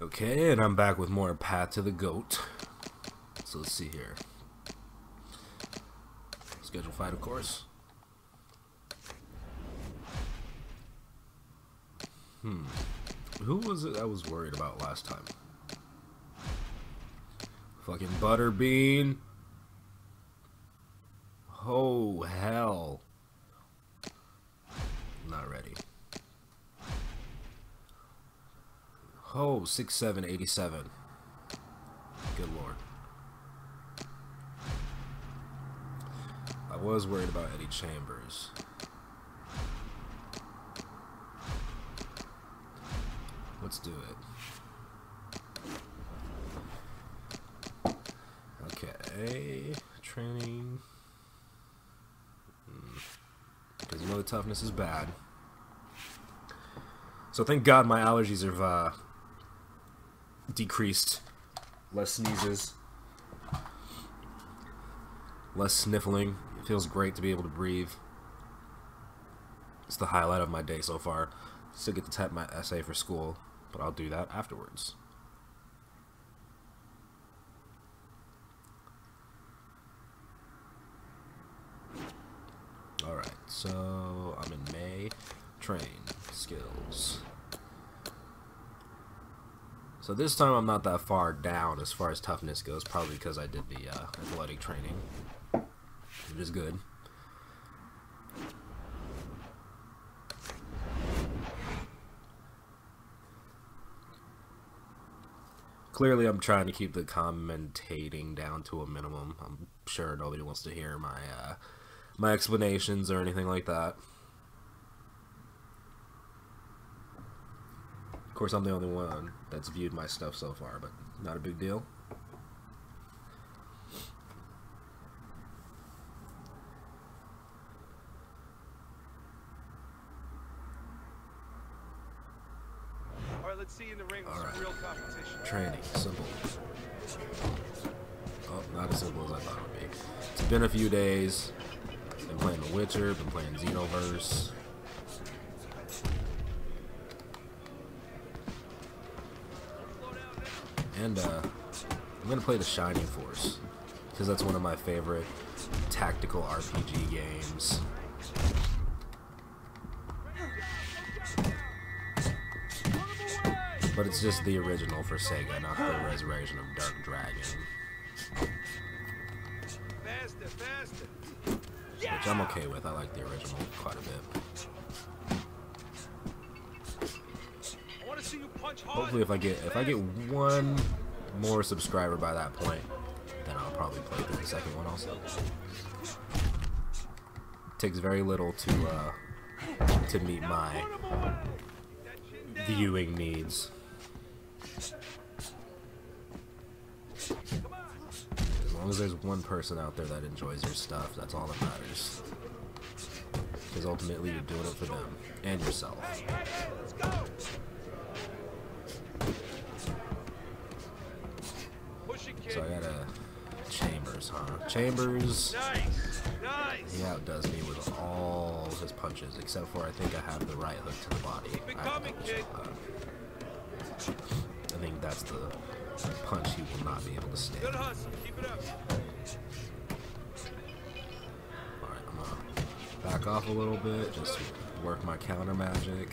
Okay, and I'm back with more Path to the Goat. So let's see here. Schedule fight, of course. Hmm. Who was it I was worried about last time? Fucking Butterbean. Oh, hell. Not ready. Oh, 6787. Good lord. I was worried about Eddie Chambers. Let's do it. Okay. Training. Because you know the toughness is bad. So thank God my allergies have uh, decreased. Less sneezes. Less sniffling. It feels great to be able to breathe. It's the highlight of my day so far. Still get to type my essay for school, but I'll do that afterwards. Alright, so I'm in May. Train. Skills. So this time I'm not that far down as far as toughness goes, probably because I did the uh, athletic training, which is good. Clearly I'm trying to keep the commentating down to a minimum. I'm sure nobody wants to hear my uh, my explanations or anything like that. Of course, I'm the only one that's viewed my stuff so far, but not a big deal. All right, let's see in the ring with some real competition. Training, simple. Oh, not as simple as I thought it would be. It's been a few days. Been playing The Witcher, been playing Xenoverse. And uh, I'm gonna play The Shining Force because that's one of my favorite tactical RPG games. But it's just the original for Sega, not the Resurrection of Dark Dragon, Faster, faster. which I'm okay with. I like the original quite a bit. I want to see you punch hard. Hopefully, if I get if I get one more subscriber by that point, then I'll probably play the second one also. takes very little to uh, to meet my viewing needs. As long as there's one person out there that enjoys your stuff, that's all that matters. Because ultimately, you're doing it for them and yourself. Push it, kid. So I got a Chambers, Nice, nice. he outdoes me with all his punches, except for I think I have the right hook to the body. Keep it I coming, kid. Uh, I think that's the punch he will not be able to stand. Good hustle. Keep it up. Alright, I'm gonna back off a little bit, just work my counter magic.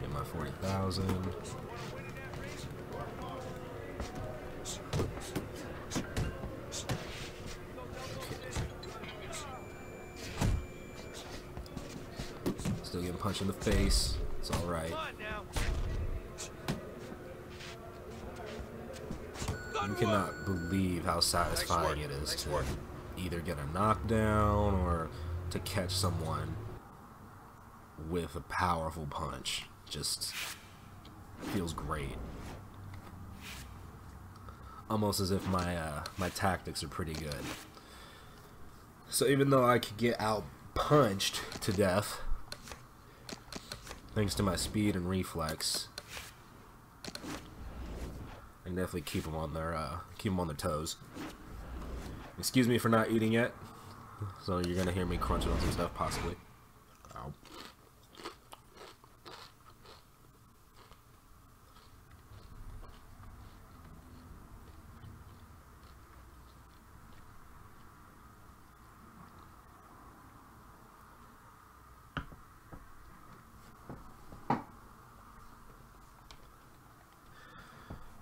Get my 40,000. Face. It's alright. Come on now. Good You cannot believe how satisfying it is to either get a knockdown or to catch someone with a powerful punch. Just feels great. Almost as if my uh, my tactics are pretty good. So even though I could get out punched to death, thanks to my speed and reflex, I can definitely keep them on their uh, keep them on their toes. Excuse me for not eating yet. So you're gonna hear me crunching on some stuff possibly.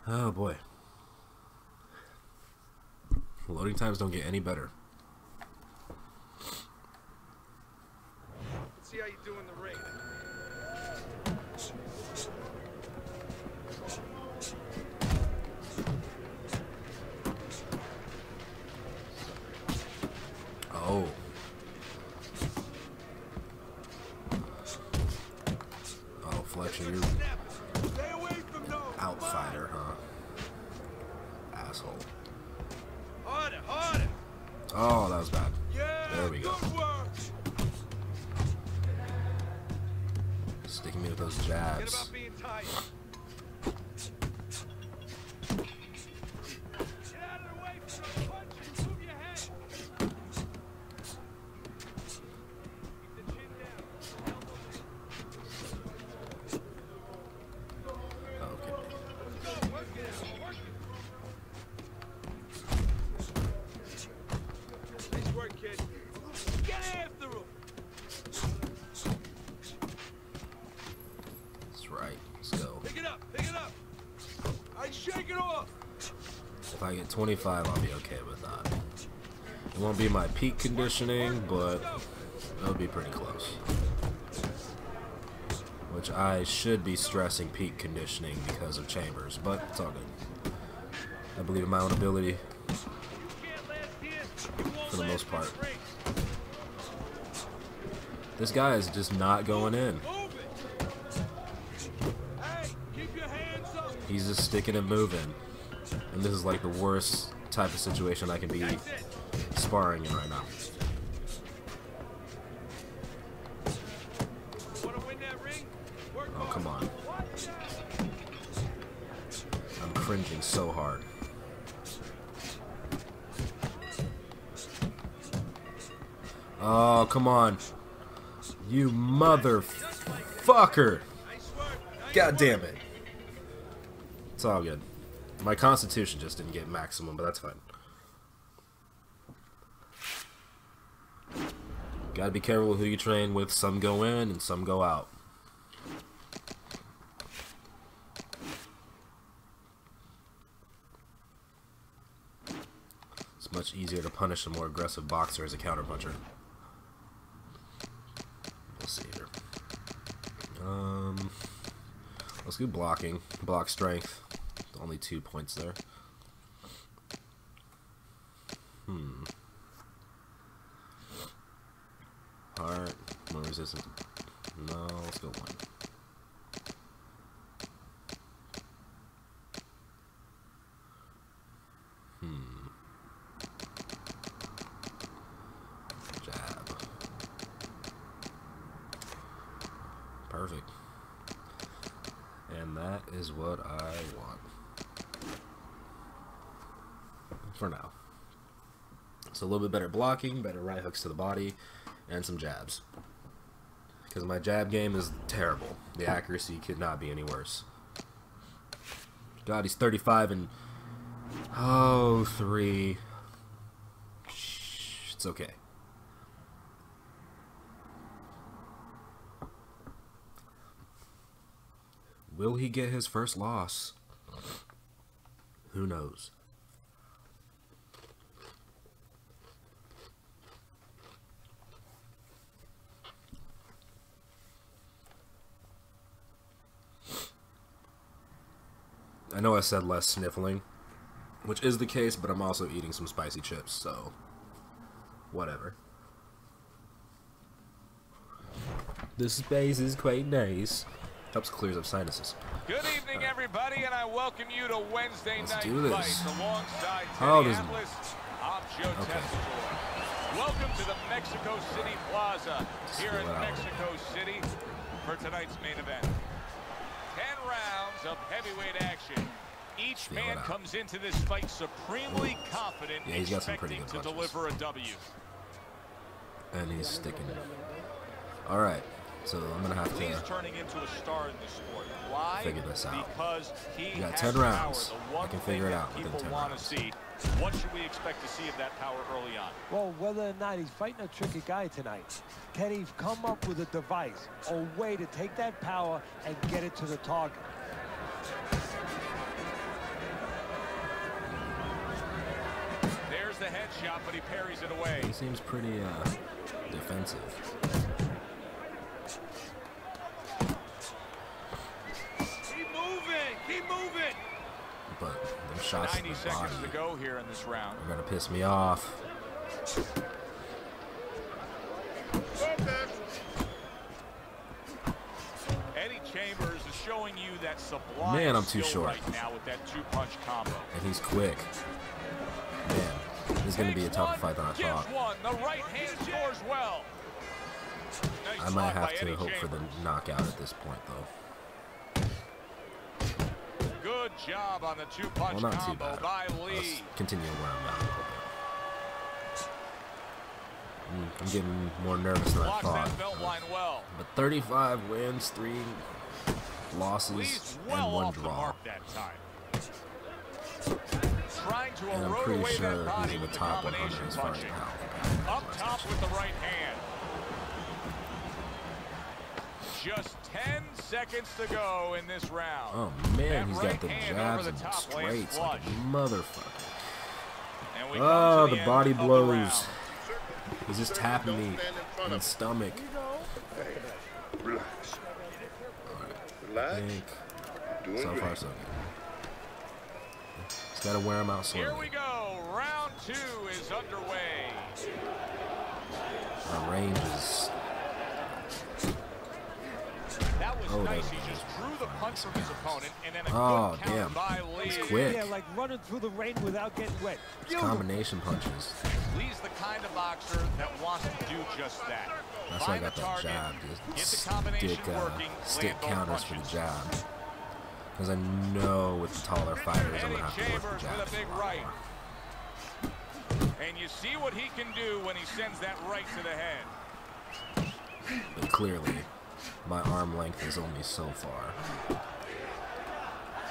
Oh boy. Loading times don't get any better. If I get 25, I'll be okay with that. It won't be my peak conditioning, but it'll be pretty close. Which I should be stressing peak conditioning because of chambers, but it's all good. I believe in my own ability. You can't last here. You won't For the most part. This guy is just not going in. Move it. Hey, keep your hands up. He's just sticking and moving. And this is like the worst type of situation I can be sparring in right now. Oh, come on. I'm cringing so hard. Oh, come on. You motherfucker. God damn it. It's all good. My constitution just didn't get maximum, but that's fine. Gotta be careful who you train with. Some go in and some go out. It's much easier to punish a more aggressive boxer as a counterpuncher. We'll see here. Um, let's do blocking. Block strength. Only two points there. Hmm. Heart. More resistance. No, let's go one. Hmm. Jab. Perfect. And that is what I want. For now. So a little bit better blocking, better right hooks to the body, and some jabs. Because my jab game is terrible. The accuracy could not be any worse. God, he's 35 and... Oh, three. It's okay. Will he get his first loss? Who knows? Know I said less sniffling, which is the case, but I'm also eating some spicy chips, so whatever. The space is quite nice. Helps clears up sinuses. Good evening, everybody, and I welcome you to Wednesday Let's Night do this. Fights alongside Oh, Teddy this- Atlas. I'm Joe Okay. Tessitore. Welcome to the Mexico City Plaza here in Spill it out. Mexico City for tonight's main event. Ten rounds of heavyweight action. Each Spill it man comes into this fight supremely confident, Yeah, he's got some pretty expecting good to punches. deliver a W. And he's sticking it. Alright, so I'm gonna have He's to. turning into a star in this sport. Why? Figure this out. Because he You got 10 rounds. I can figure it out within 10 rounds. see. What should we expect to see of that power early on? Well, whether or not he's fighting a tricky guy tonight, can he come up with a device, a way to take that power and get it to the target? There's the headshot, but he parries it away. He seems pretty uh, defensive. Keep moving, keep moving. But them shots 90 seconds body, to go here in this round. They're gonna piss me off. Man, I'm too short. right now with that two-punch combo. And he's quick. Man, this is gonna be a tougher fight than I thought. right hand scores well. Nice I might have to hope for the knockout at this point, though. Good job on the two-punch Well, not too combo bad. by Let's continue where I'm at a little bit. Mm, I'm getting more nervous than I thought. that belt line well. But 35 wins, three losses, Lee's and one draw. mark that time. Trying to And I'm pretty sure he's in the top 100 combination as far as power. Up top with the right hand. Just 10 seconds to go in this round. Oh man, he's got the jabs and the the straights like a motherfucker. And we Oh, to the body blows. round. He's just tapping me in the stomach. Relax. Relax. Think. Doing So far, great. so good. Just gotta wear him out Here slowly. we go. Round two is underway. My range is That was Oh, nice. He just drew the punch from his opponent, and then a Oh, good damn. by Lee. He's quick. Yeah, like running through the rain without getting wet. it's combination punches. Lee's the kind of boxer that wants to do just that. That's why I got that jab. Just stick, uh, stick counters for the jab. Because I know with the taller fighters, I'm gonna have to work the with a jabs. big right. And you see what he can do when he sends that right to the head. But clearly, my arm length is only so far.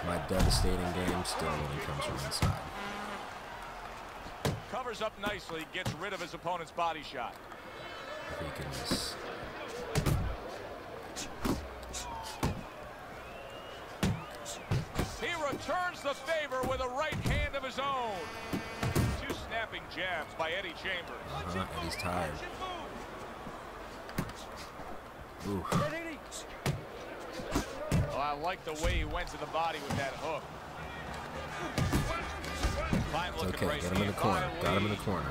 My devastating game still only comes from inside. Covers up nicely, gets rid of his opponent's body shot. He He returns the favor with a right hand of his own. Two snapping jabs by Eddie Chambers. uh-huh, he's tired. Ooh, Oh, I like the way he went to the body with that hook. Fine it's looking okay. right Get him in the corner. Got him in the corner.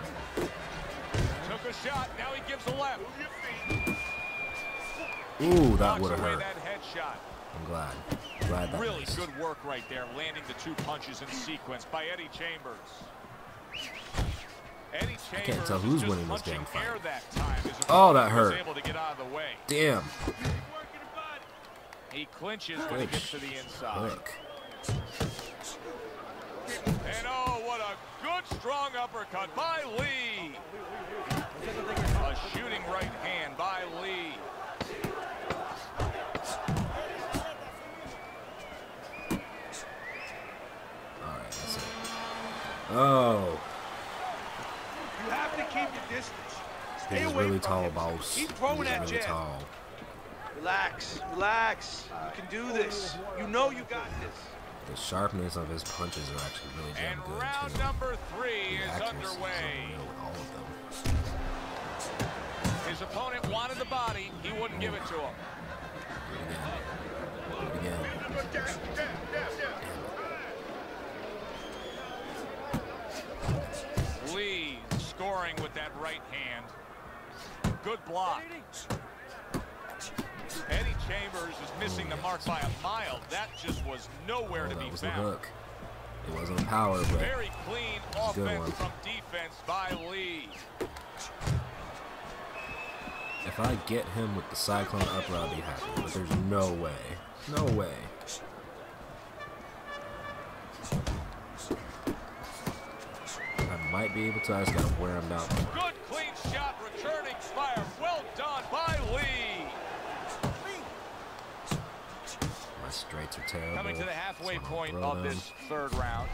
A shot, now he gives a left. Ooh, that would have hurt. that. I'm glad. Glad that Really missed. good work right there, landing the two punches in sequence by Eddie Chambers. Eddie Chambers can't tell who's winning this damn fight. that. Oh, that hurt. Able to get out of the way. Damn. Working the body. He clinches when he gets to the inside. Hook. And oh, what a good strong uppercut by Lee. A shooting right hand by Lee. All right, that's it. Oh, You have to keep your distance. Oh. Stay he's away really tall, him. boss. Keep throwing he's that really jab. tall. Relax, relax. You can do this. You know you got this. The sharpness of his punches are actually really damn And good round too. number three the is accuracy is underway. all of them. His opponent wanted the body. He wouldn't give it to him. Again. Again. Lee scoring with that right hand. Good block. Eddie Chambers is missing the mark by a mile. That just was nowhere Oh, to be found. hook. It wasn't a power, but Very clean offense from defense by Lee. If I get him with the cyclone upper, I'll be happy. But there's no way. No way. I might be able to. I just gotta wear him down. Good clean shot, returning fire. Well done by Lee. My straights are terrible. Coming to the halfway so point of them. this third round.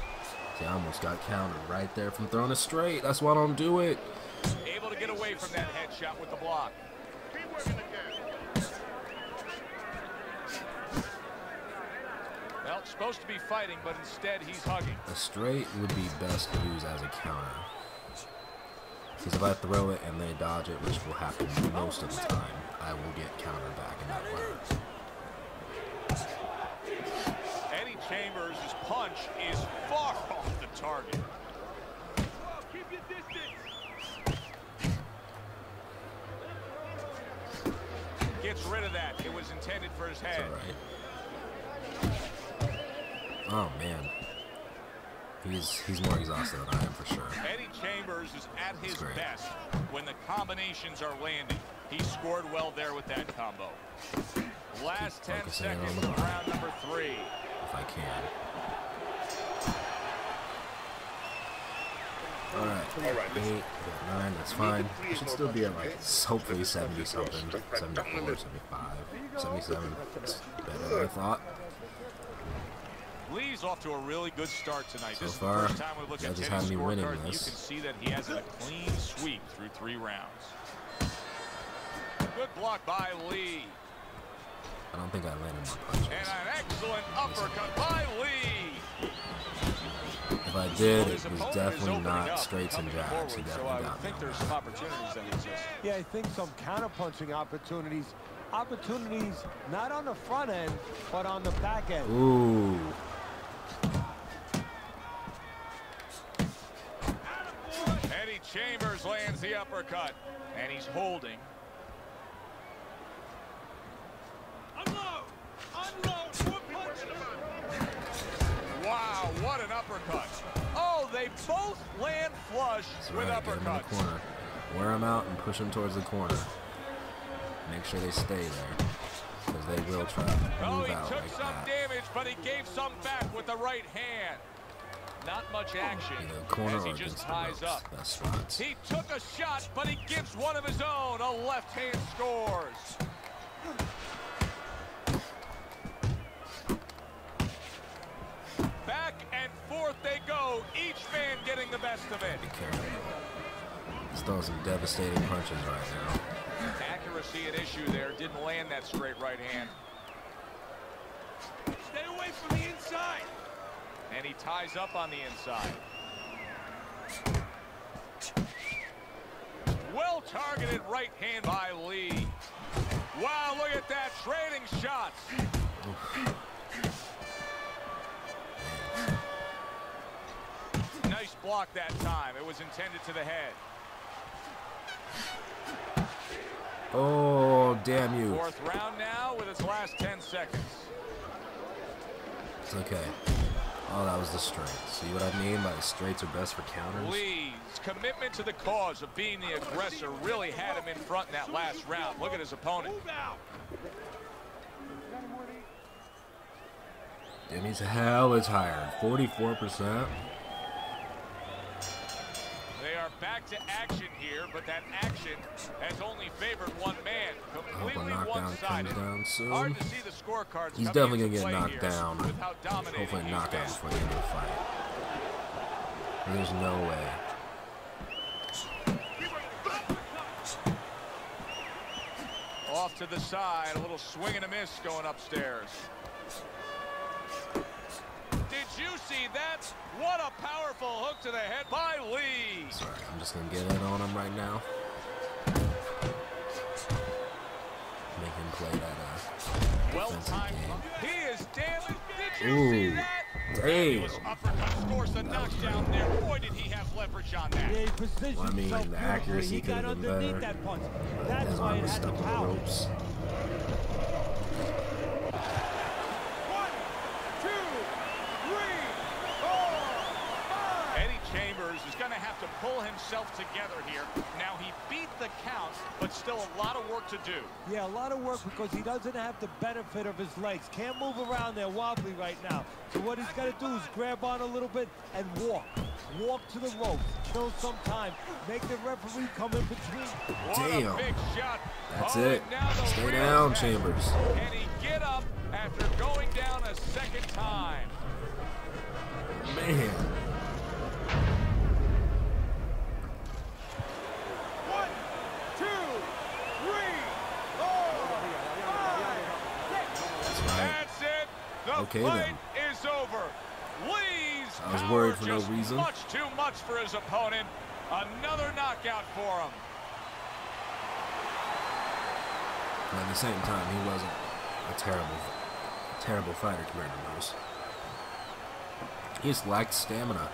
See, I almost got countered right there from throwing a straight. That's why I don't do it. Able to get away from that headshot with the block. Well, supposed to be fighting, but instead he's hugging. A straight would be best to use as a counter. Because if I throw it and they dodge it, which will happen most of the time, I will get countered back and that. Eddie Chambers' punch is far off the target. Whoa, keep your distance. Gets rid of that. It was intended for his head. alright. Oh man. He's he's more exhausted than I am for sure. Eddie Chambers is at his great. best when the combinations are landing. He scored well there with that combo. Last Keep 10 seconds of round number three. If I can. Alright. Alright. Eight, nine, that's fine. I should still be at like hopefully 70 something. 74, 75, 77. It's better than I thought. Lee's off to a really good start tonight. So this far, first time we look at had me winning and You can see that he has a clean sweep through three rounds. Good block by Lee. I don't think I landed my punches. And an excellent uppercut by Lee. If I did, it was definitely not up, straights and coming jabs. He forward, so definitely I got me think there's some opportunities that. Yeah, I think some counter-punching opportunities. Opportunities not on the front end, but on the back end. Ooh. Eddie Chambers lands the uppercut, and he's holding. Unload. Unload. Both land flush That's with right. Get him in the corner. Wear him out and push him towards the corner. Make sure they stay there. Because they will try to move Oh, he out took like some that. damage, but he gave some back with the right hand. Not much action Either corner as he just ties up. He took a shot, but he gives one of his own. A left hand scores. Forth they go, each man getting the best of it. Be careful. He's throwing some devastating punches right now. Accuracy at issue there, didn't land that straight right hand. Stay away from the inside. And he ties up on the inside. Well targeted right hand by Lee. Wow, look at that, trading shots. Nice block that time. It was intended to the head. Oh, damn you. Fourth round now with its last 10 seconds. It's okay. Oh, that was the straight. See what I mean by the straights are best for counters? Lee's commitment to the cause of being the aggressor really had him in front in that last round. Look at his opponent. Move out. Damn, he's hella tired. 44%. Back to action here, but that action has only favored one man. I hope a Completely knockdown one-sided. comes down soon. Hard to see the scorecards He's definitely gonna get knocked down. With how dominating Hopefully out before the end of the fight. There's no way. Off to the side, a little swing and a miss going upstairs. Did That's? What a powerful hook to the head by Lee. Sorry, I'm just gonna get in on him right now. Make him play that uh, Well timed. game. He is damaged. Did you Ooh, see that? damn. His uppercut scores the knockdown there. Boy, did he have leverage on that. Yeah, he positioned Well, I mean, the accuracy He could got have been underneath better. that punch. That's why it was had the the power. ropes. One, two, three, four, five. Eddie Chambers is going to have to pull himself together here. Now, he beat the count, but still a lot of work to do. Yeah, a lot of work because he doesn't have the benefit of his legs. Can't move around there wobbly right now. So what he's got to do is grab on a little bit and walk. Walk to the ropes. Kill some time. Make the referee come in between. What Damn. a big shot. That's Oh, it. and now the Stay down, attack. Chambers. Can he get up after going down a second time? Man. Okay, then. is over. Lee's I was worried for no reason. much too much for his opponent. Another knockout for him. But at the same time, he wasn't a terrible, terrible fighter compared to most. He just lacked stamina.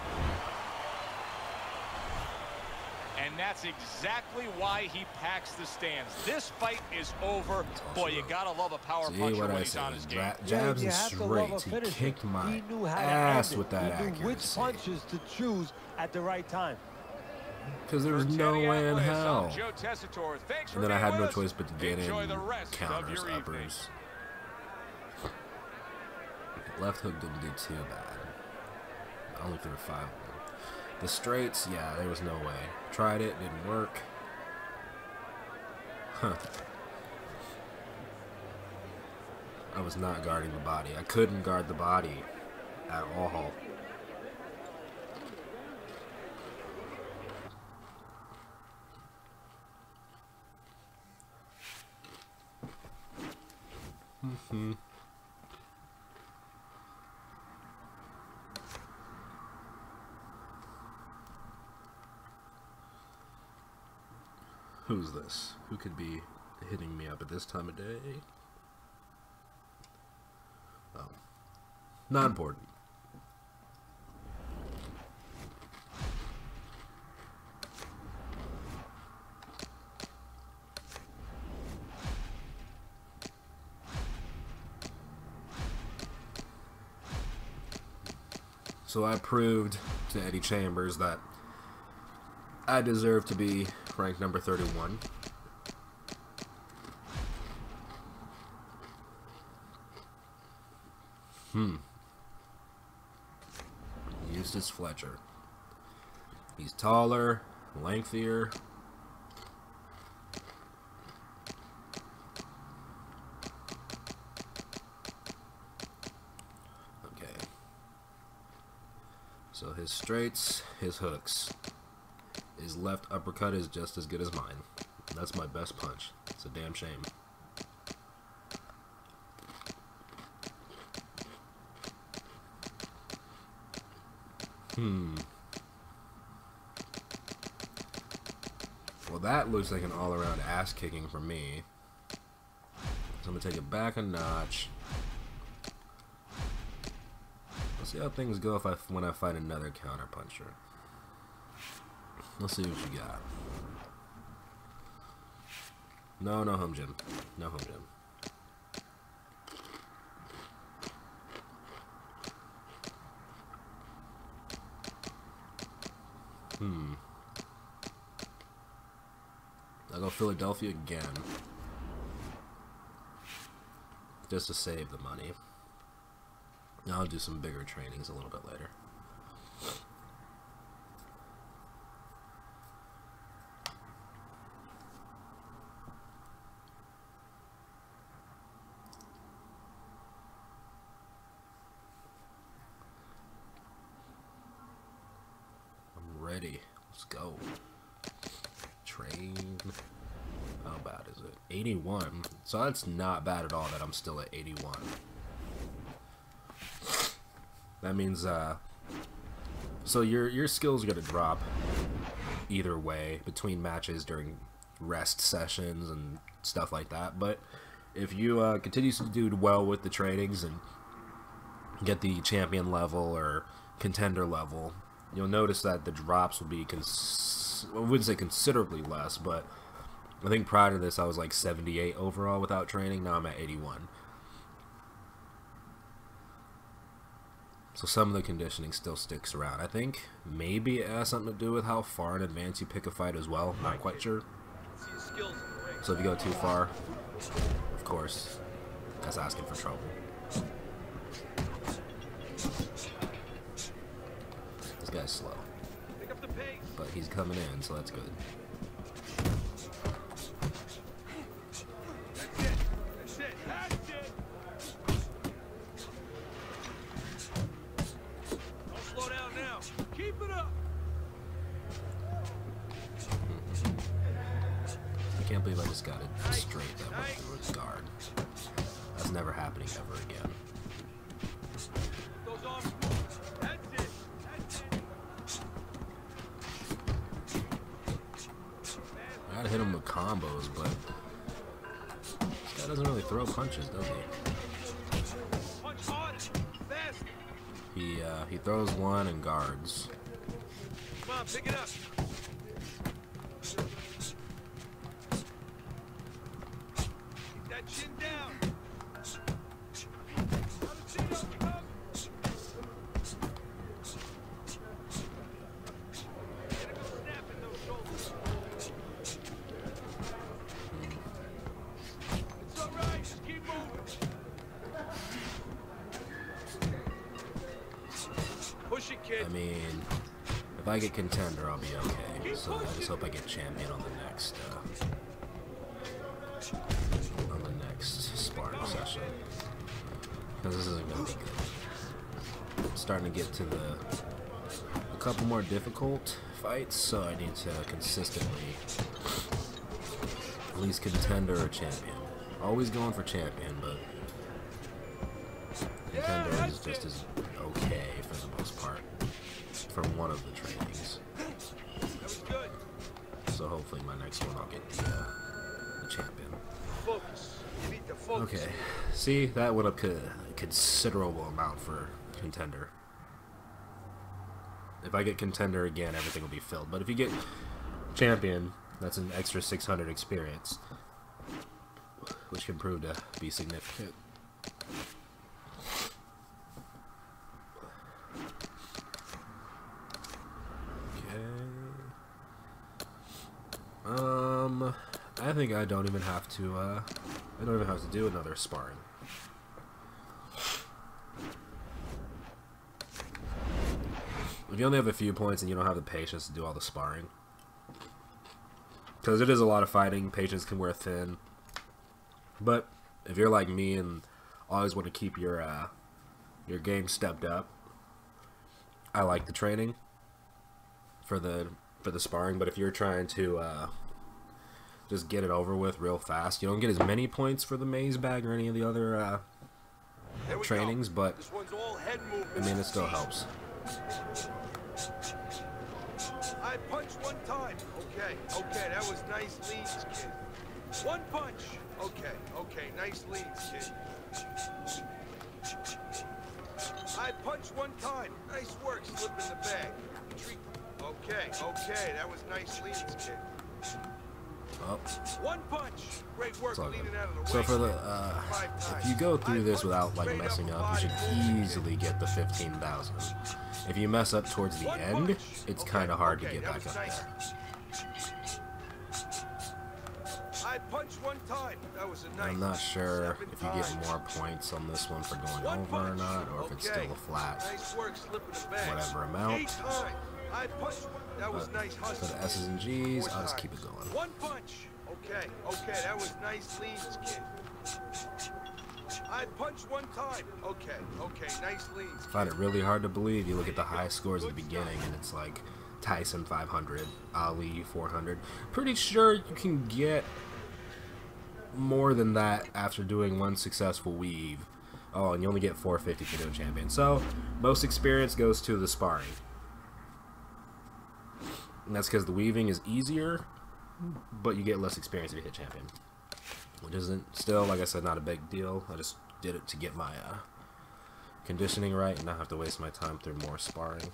And that's exactly why he packs the stands. This fight is over. Boy, you gotta love a power See puncher when I he's on his game. Dra- Yeah, jabs you and have to love a straights. He kicked my he knew how ass end with that he knew which accuracy. punches to choose at the right time. Because there was no way in hell. Joe Thanks And then I had no choice but to get Enjoy in the rest of counters, your uppers. Left hook didn't do too bad. I only threw five of them. The straights, yeah, there was no way. Tried it, didn't work. Huh. I was not guarding the body. I couldn't guard the body at all. Who's this? Who could be hitting me up at this time of day? Oh. Not important. So I proved to Eddie Chambers that I deserve to be ranked number 31. Hmm. Eustace Fletcher. He's taller, lengthier. Okay. So his straights, his hooks. His left uppercut is just as good as mine. That's my best punch. It's a damn shame. Hmm. Well, that looks like an all-around ass kicking for me. So I'm gonna take it back a notch. Let's see how things go if I when I fight another counter puncher. Let's see what you got. No, no home gym. No home gym. Hmm. I'll go Philadelphia again. Just to save the money. I'll do some bigger trainings a little bit later. Let's go. Train. How bad is it? 81. So that's not bad at all that I'm still at 81. That means, uh, so your your skills are gonna drop either way between matches during rest sessions and stuff like that. But if you uh, continue to do well with the trainings and get the champion level or contender level, you'll notice that the drops will be cons- I wouldn't say considerably less, but I think prior to this I was like 78 overall without training. Now I'm at 81. So some of the conditioning still sticks around. I think maybe it has something to do with how far in advance you pick a fight as well. Not quite sure. So if you go too far, of course, that's asking for trouble. Guy's slow. But he's coming in, so that's good. That's it. That's it. Don't slow down now. Keep it up. I can't believe I just got it straight that went through his guard. That's never happening ever again. Throw punches, does he? Punch hard. Fast. He uh, he throws one and guards. Come on, pick it up. Starting to get to the a couple more difficult fights, so I need to consistently at least contender or champion. Always going for champion, but contender is just as okay for the most part from one of the trainings. That was good. So hopefully my next one I'll get the, uh, the champion. Focus. You need to focus. Okay, see that went up a considerable amount for contender. If I get contender again, everything will be filled. But if you get champion, that's an extra 600 experience, which can prove to be significant. Okay. Um, I think I don't even have to. Uh, I don't even have to do another sparring. If you only have a few points and you don't have the patience to do all the sparring, because it is a lot of fighting, patience can wear thin. But if you're like me and always want to keep your uh, your game stepped up, I like the training for the for the sparring. But if you're trying to uh, just get it over with real fast, you don't get as many points for the maize bag or any of the other uh, we go. trainings. But This one's all head I mean, it still helps. I punch one time. Okay, okay, that was nice leads, kid. One punch. Okay, okay, nice leads, kid. I punch one time. Nice work, slipping the bag. Treat- Okay, okay, that was nice leads, kid. Oh, One punch. Great work it's all good. leading out of the way. So for the uh, if you go through this without like messing up, you should easily get the fifteen thousand. If you mess up towards the end, it's kind of hard to get back up there. I punch one time. That was a nice. I'm not sure if you get more points on this one for going over or not, or if it's still a flat. Nice work slipping the bag. whatever amount. I. That was But nice for the S's and G's, I'll just keep it going. One punch. Okay, okay, that was nice leads, kid. I punch one time. Okay, okay, nice leads. find it really hard to believe. You look at the high scores at the beginning, and it's like Tyson 500, Ali 400. Pretty sure you can get more than that after doing one successful weave. Oh, and you only get 450 for doing champion. So, most experience goes to the sparring. And that's because the weaving is easier, but you get less experience if you hit champion. Which isn't, still, like I said, not a big deal. I just did it to get my uh, conditioning right and not have to waste my time through more sparring.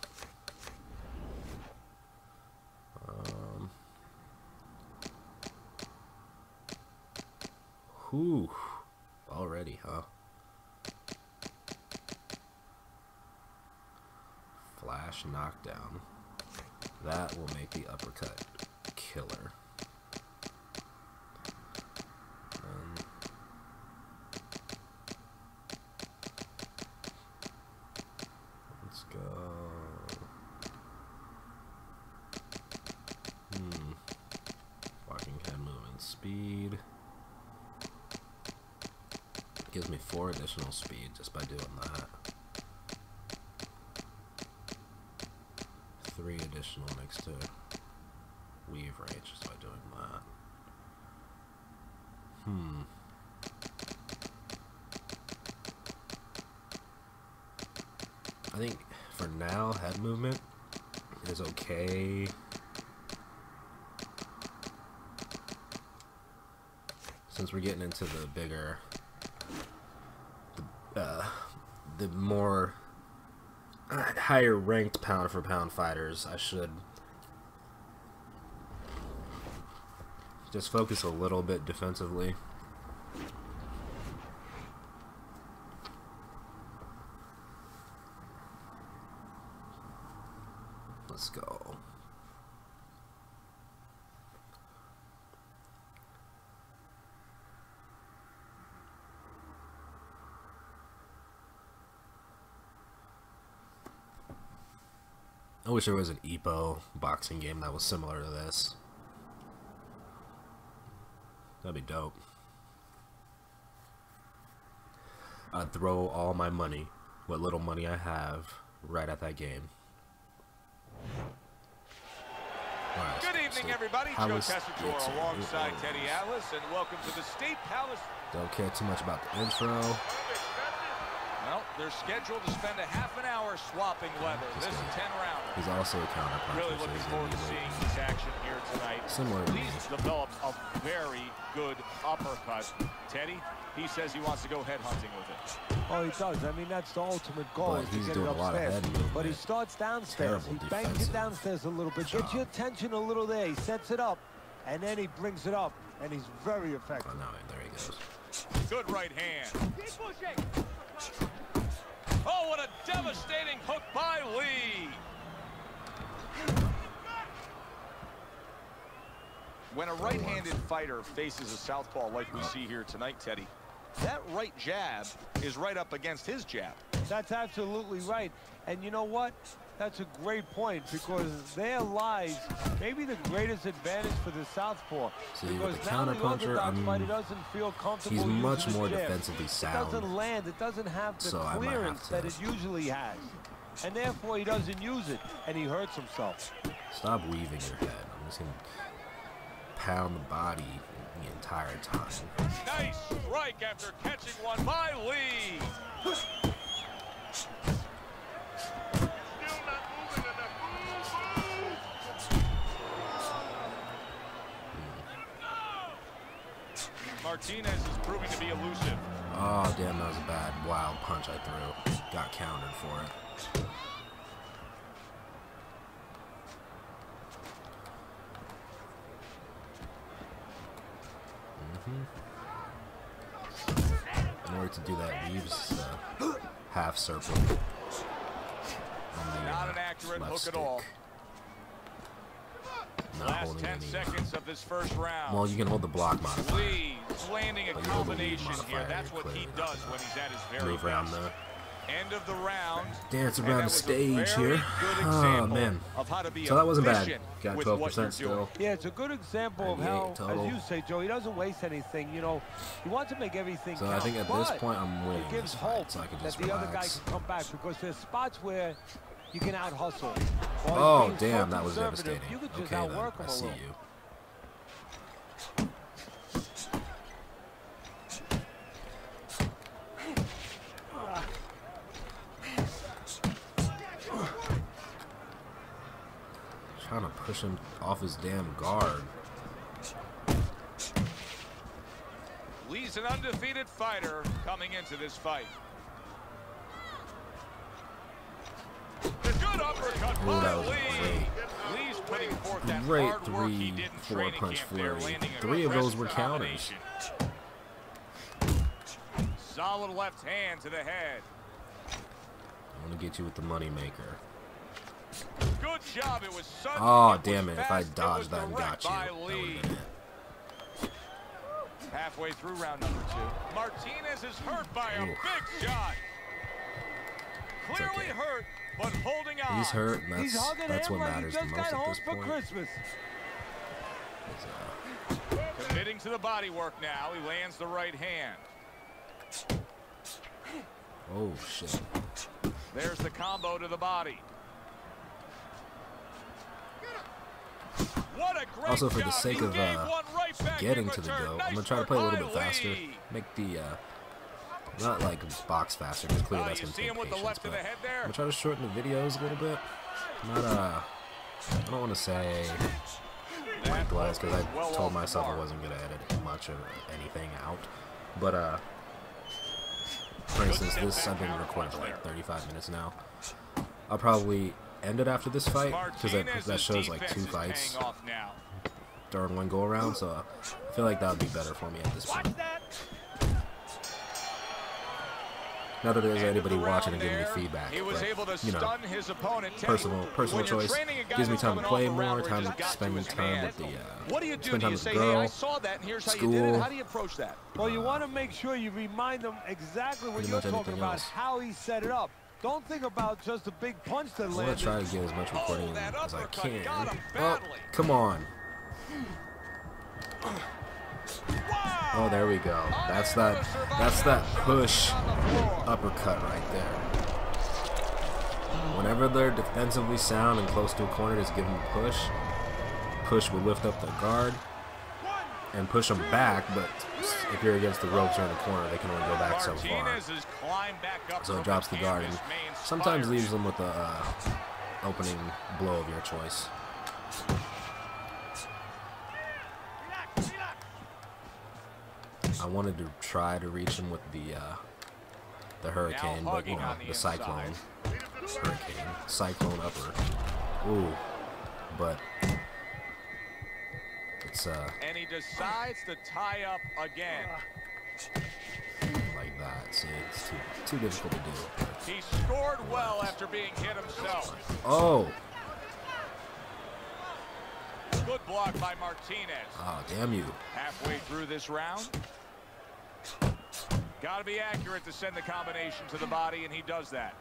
Um, whew, already, huh? Flash knockdown. That will make the uppercut killer. Um, Let's go. Hmm. Walking head movement speed. Gives me four additional speed just by doing that. Three additional next to weave range just by doing that. Hmm. I think for now, head movement is okay. since we're getting into the bigger, the, uh, the more uh, higher ranked pound for pound fighters, I should just focus a little bit defensively. Let's go. I wish there was an Ippo boxing game that was similar to this. That'd be dope. I'd throw all my money, what little money I have, right at that game. Alright, Good so- evening, everybody. Joe it's- alongside oh, Teddy Atlas, and welcome to the State Palace. Don't care too much about the intro. Well, they're scheduled to spend a half an hour swapping leather. This 10 rounder. He's also a counterpuncher, Really looking he's forward gonna to be seeing late. this action here tonight. Similar to me. Developed a very good uppercut. Teddy, he says he wants to go headhunting with it. Oh, he does. I mean, that's the ultimate goal But is to he's get doing it a lot of upstairs. head. But he starts downstairs. Terrible he bangs it downstairs a little bit, job. gets your attention a little there. He sets it up, and then he brings it up, and he's very effective. Oh, no, there he goes. Good right hand. Oh, what a devastating hook by Lee. When a right-handed fighter faces a southpaw like we see here tonight, Teddy, that right jab is right up against his jab. That's absolutely right. And you know what? That's a great point because there lies maybe the greatest advantage for the southpaw. See, with because the now the counterpuncher, I'm- um, fighter doesn't feel comfortable he's much more jab. defensively It sound. doesn't land. It doesn't have the So I have clearance that it usually has. And therefore, he doesn't use it, and he hurts himself. Stop weaving your head. I'm just gonna pound the body the entire time. Nice strike after catching one by Lee. Still not moving enough. Move, move. Martinez is proving to be elusive. Oh, damn, that was a bad, wild punch I threw. Got countered for it. Mhm. In order to do that, Reeves uh, half circle. on the, Not uh, an accurate hook at all. Stick. Not Last holding 10 any- seconds of this first round. Well, you can hold the block modifier. Lee's landing a But you hold the lead combination here. That's what he does when he's at his very Move around best. the End of the round. dance around the stage here. good Oh man. Of how to be So that wasn't bad. Got 12% what still. Yeah, it's a good example of how, total. as you say, Joe, he doesn't waste anything. You know, he wants to make everything So count. I think at this point I'm winning it gives this hope so I can that just the other guy can come back because there's spots where you can out hustle. Oh damn, that was devastating. You could just Okay, then outwork him I a see you. Trying to push him off his damn guard. Lee's an undefeated fighter coming into this fight. The good uppercut Ooh, that was great. Lee's putting forth that Great hard work he three, four punch flurry. Three of those were counters. Solid left hand to the head. I want to get you with the moneymaker. Good job. It was sudden. Oh, it damn it. If I fast, dodged that and got you, that would Lee. have been it. Halfway through round number two. Martinez is hurt by a big shot. Clearly okay. hurt, but holding on. He's hurt, and that's, hugging that's what like matters he the most at this point. Christmas. Committing to the body work now. He lands the right hand. Oh, shit. There's the combo to the body. What a great Also, for the sake of, uh, right Getting to the return. go, I'm going to try to play a little bit faster. Lee. Make the, uh, not like box faster, because clearly that's going to take the patience, but I'm to try to shorten the videos a little bit. Not, uh, I don't want to say, glass because I Well told myself I wasn't gonna edit much of anything out. But uh, for instance, this I've been recording for like 35 minutes now. I'll probably end it after this fight because that, that shows like two fights during one go around. So I feel like that would be better for me at this point. Not that there's anybody the watching and giving me feedback, He was but, able to you know, his opponent. Personal personal choice training a guy gives me time to play off more, where he time just to spend time man, with the uh, What do you do? spend Do you with say, the hey, I saw that, and here's how you did it? How do you approach that? Well, you want to make sure you remind them exactly what you're talking about, else. how he set it up. Don't think about just a big punch that landed. I'm landed. to try to get as much recording Oh, as I can. Oh, come on. Oh, there we go. That's that. That's that push uppercut right there. Whenever they're defensively sound and close to a corner, just give them a push. Push will lift up the guard and push them back. But if you're against the ropes or in the corner, they can only go back so far. So it drops the guard and sometimes leaves them with the uh, opening blow of your choice. I wanted to try to reach him with the uh, the hurricane, but you know the the cyclone, hurricane, cyclone upper. Ooh, but it's uh And he decides to tie up again. like that. See, it's too too difficult to do. He scored well after being hit himself. Oh, Good block by Martinez. oh, damn you! Halfway through this round. Got to be accurate to send the combination to the body, and he does that.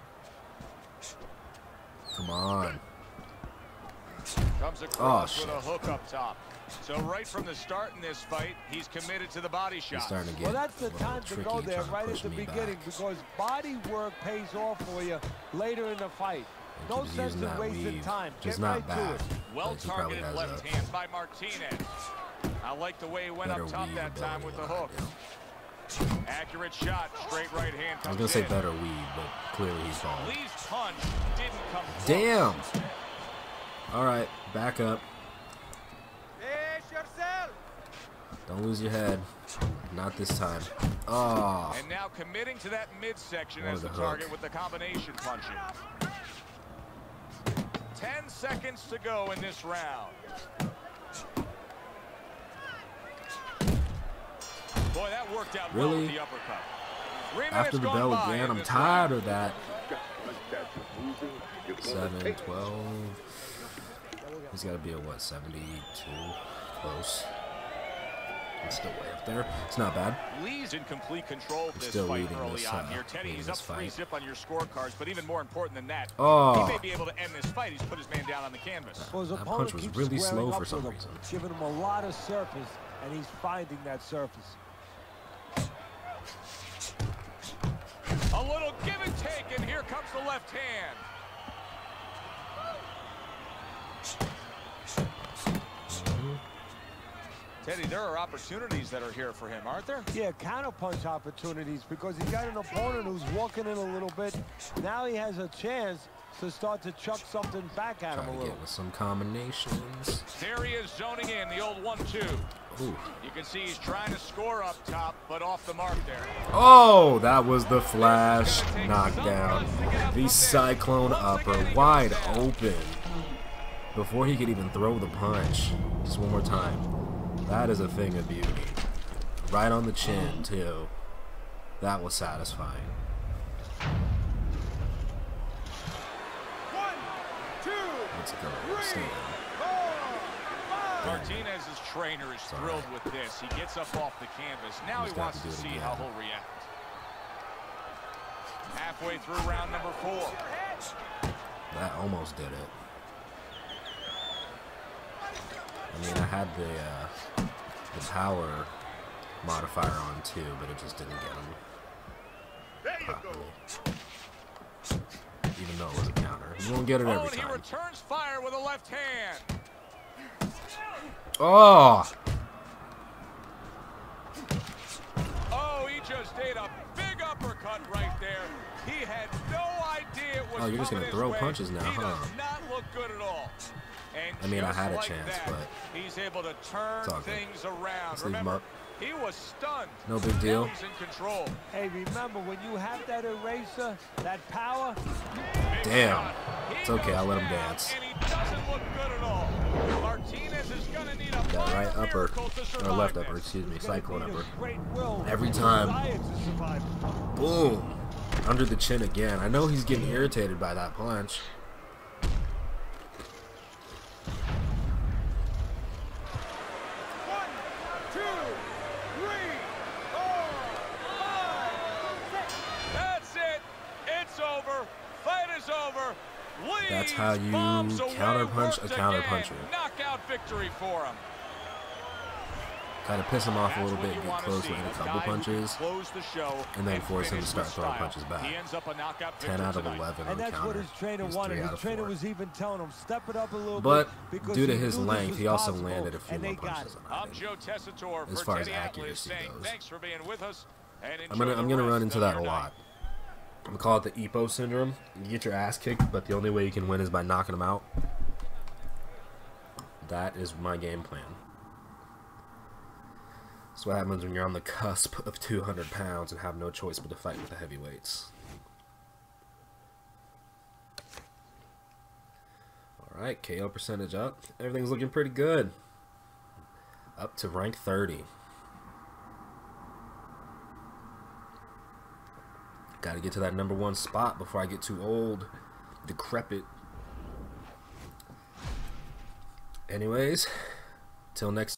Come on. Comes across Oh, with a hook up top. So right from the start in this fight, he's committed to the body He's shot. starting to get Well, that's the a time to go there right at the beginning back. because body work pays off for you later in the fight. And No sense in wasting weave. time. Just Get not right bad. to it. Well but he probably targeted left a hand by Martinez. I like the way he went better up top that time with the hook. do. Accurate shot, straight right hand I was gonna say better weed, but clearly he's bald. Lee's didn't come. Damn. All right, back up. Don't lose your head. Not this time. Oh, And now committing to that midsection Wanted as the the hook. target with the combination punching. Ten seconds to go in this round. Boy, that worked out well Really? with the uppercut. Three after the bell by again, I'm tired of that. 7, 12. He's got to be a what, 72? Close. It's still way up there. It's not bad. Lee's in complete control of He's this still fight leading early this, on uh, here. Teddy, he's up this three zip on your scorecards, but even more important than that, Oh. he may be able to end this fight. He's put his man down on the canvas. Well, his That punch was really slow for some with him, reason. giving him a lot of surface, and he's finding that surface. A little give and take, and here comes the left hand. Teddy, there are opportunities that are here for him, aren't there? Yeah, counterpunch opportunities because he's got an opponent who's walking in a little bit. Now he has a chance to start to chuck something back at him Trying a to little. get with some combinations. There he is zoning in, the old one-two. Ooh. You can see he's trying to score up top, but off the mark there. Oh, that was the flash knockdown. The cyclone upper wide open before he could even throw the punch. Just one more time. That is a thing of beauty. Right on the chin too. That was satisfying. Let's go. Martinez's trainer is all thrilled with this. He gets up off the canvas. Now He's he wants to to see again. how he'll react. Halfway through round number four. That almost did it. I mean, I had the uh, the power modifier on too, but it just didn't get him There you go. Even though it was a you won't get it Oh, every and he returns fire with a left hand. Oh, Oh, he just a big uppercut right there. He had no idea it was Oh, you're just gonna throw punches now, huh? not look good at all. And I mean, I had a like chance, that, but he's able to turn it's all good. things around. Let's leave him Remember, up. He was stunned. No big Now deal. he's in control. Hey, remember, when you have that eraser, that power, Damn. It's okay, I'll let him dance. And he doesn't look good at all. Martinez is going to need a That right upper, to or left upper, excuse me, it's cyclone upper. Every time. desire to survive. Boom! Under the chin again. I know he's getting irritated by that punch. One, two, three, four, five, six. That's it. It's over. Fight is over. Lee That's how you counterpunch a worked counterpuncher. again. Knockout victory for him. Kind of piss him off a little bit, get wanna close, see, land a a couple guy who can punches. close the show and then force him to start throwing style. punches back. He ends up a knockout 10 out of tonight. 11 on And the that's counter. what his trainer He's wanted. three out His of trainer four. was even telling him, step it up a little But bit. because due to his length, he also landed a few more punches it. I I'm. Joe Tessitore As for far as accuracy goes. thanks for being with us. And I'm gonna I'm gonna run into that a your night. lot. I'm gonna call it the Ippo syndrome. You get your ass kicked, but the only way you can win is by knocking them out. That is my game plan. That's what happens when you're on the cusp of 200 pounds and have no choice but to fight with the heavyweights. Alright, KO percentage up. Everything's looking pretty good. Up to rank 30. Got to get to that number one spot before I get too old, decrepit. Anyways, till next